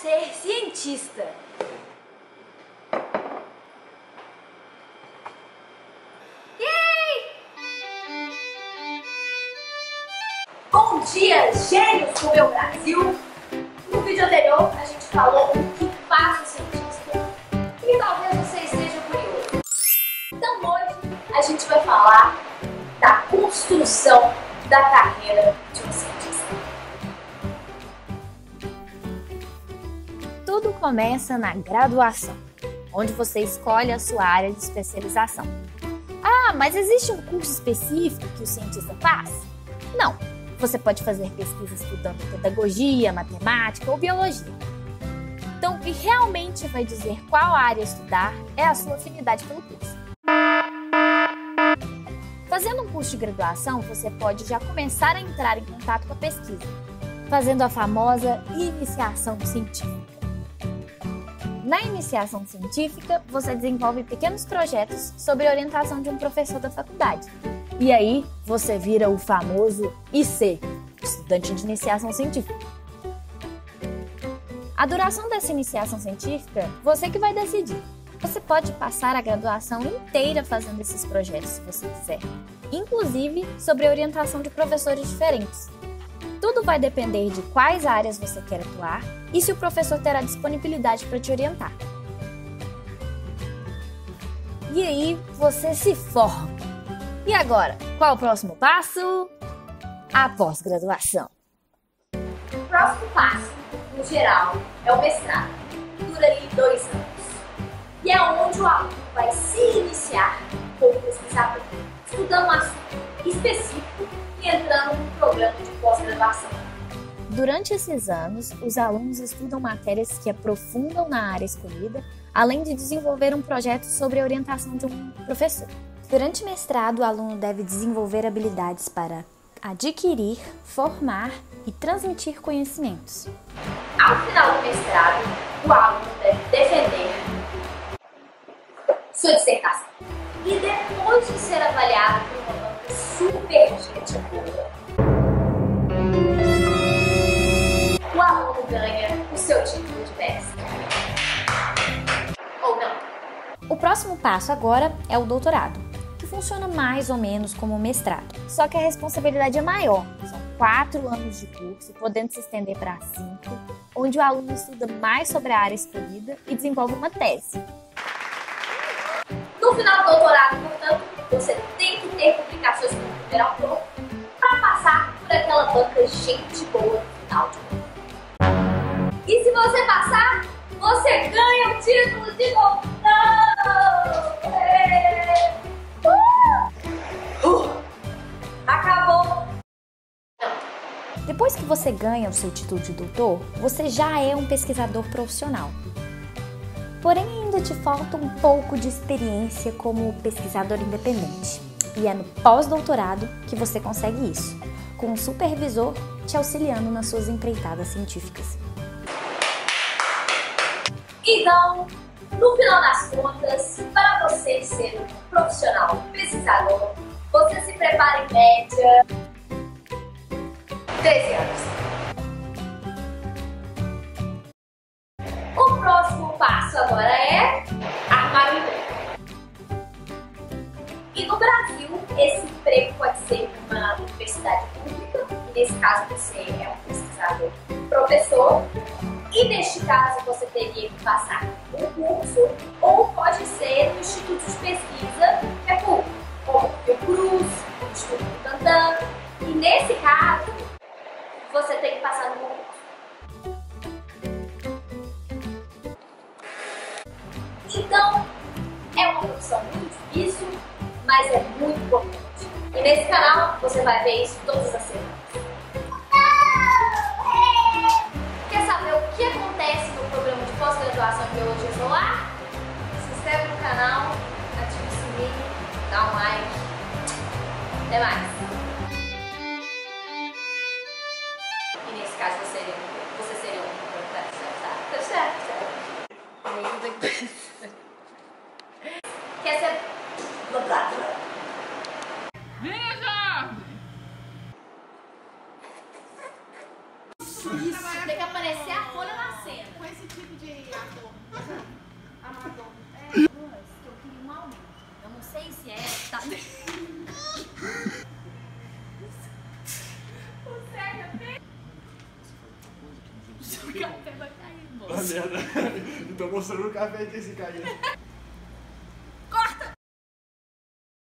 ser cientista. Yay! Bom dia, gênios do meu Brasil! No vídeo anterior, a gente falou o que faz o cientista e talvez você esteja curioso. Então hoje, a gente vai falar da construção da carreira de um cientista. Tudo começa na graduação, onde você escolhe a sua área de especialização. Ah, mas existe um curso específico que o cientista faz? Não. Você pode fazer pesquisa estudando pedagogia, matemática ou biologia. Então, o que realmente vai dizer qual área estudar é a sua afinidade pelo curso. Fazendo um curso de graduação, você pode já começar a entrar em contato com a pesquisa, fazendo a famosa iniciação científica. Na iniciação científica, você desenvolve pequenos projetos sobre a orientação de um professor da faculdade. E aí, você vira o famoso IC, estudante de iniciação científica. A duração dessa iniciação científica, você que vai decidir. Você pode passar a graduação inteira fazendo esses projetos se você quiser, inclusive sobre a orientação de professores diferentes. Tudo vai depender de quais áreas você quer atuar e se o professor terá disponibilidade para te orientar. E aí você se forma. E agora, qual o próximo passo? A pós-graduação. O próximo passo, no geral, é o mestrado. Dura ali dois anos. E é onde o aluno vai se iniciar como pesquisador, estudando um assunto específico e entrando no programa de pós-graduação. Durante esses anos, os alunos estudam matérias que aprofundam na área escolhida, além de desenvolver um projeto sobre a orientação de um professor. Durante o mestrado, o aluno deve desenvolver habilidades para adquirir, formar e transmitir conhecimentos. Ao final do mestrado, o aluno deve defender sua dissertação. E depois de ser avaliado por uma super gente boa, o aluno ganha o seu título de mestre. Ou não. O próximo passo agora é o doutorado, que funciona mais ou menos como mestrado, só que a responsabilidade é maior. São quatro anos de curso, podendo se estender para cinco, onde o aluno estuda mais sobre a área escolhida e desenvolve uma tese. No final do doutorado, portanto, você tem gente boa no final. E se você passar, você ganha o título de. Uh! Uh! Acabou! Depois que você ganha o seu título de doutor, você já é um pesquisador profissional. Porém, ainda te falta um pouco de experiência como pesquisador independente. E é no pós-doutorado que você consegue isso, com um supervisor te auxiliando nas suas empreitadas científicas. Então, no final das contas, para você ser um profissional pesquisador, você se prepara em média 13 anos. No Brasil, esse emprego pode ser uma universidade pública, nesse caso você é um pesquisador professor, e neste caso você teria que passar um curso, ou pode ser no Instituto de Pesquisa, que é público, como o Fiocruz, o Instituto Butantan, e nesse caso mas é muito importante. E nesse canal você vai ver isso todas as semanas. Quer saber o que acontece no programa de pós-graduação em Biologia Solar? Se inscreve no canal, ativa o sininho, dá um like. Até mais! E nesse caso você seria você seria um voluntário, certo? Tá certo, certo. Quer ser dublado? Tem que aparecer a folha na cena. tipo de ator? Amador. É, que eu queria um aumento. Eu não sei se é. Tá... O cego é o café vai cair, moço. Merda. Tô mostrando o café desse cara.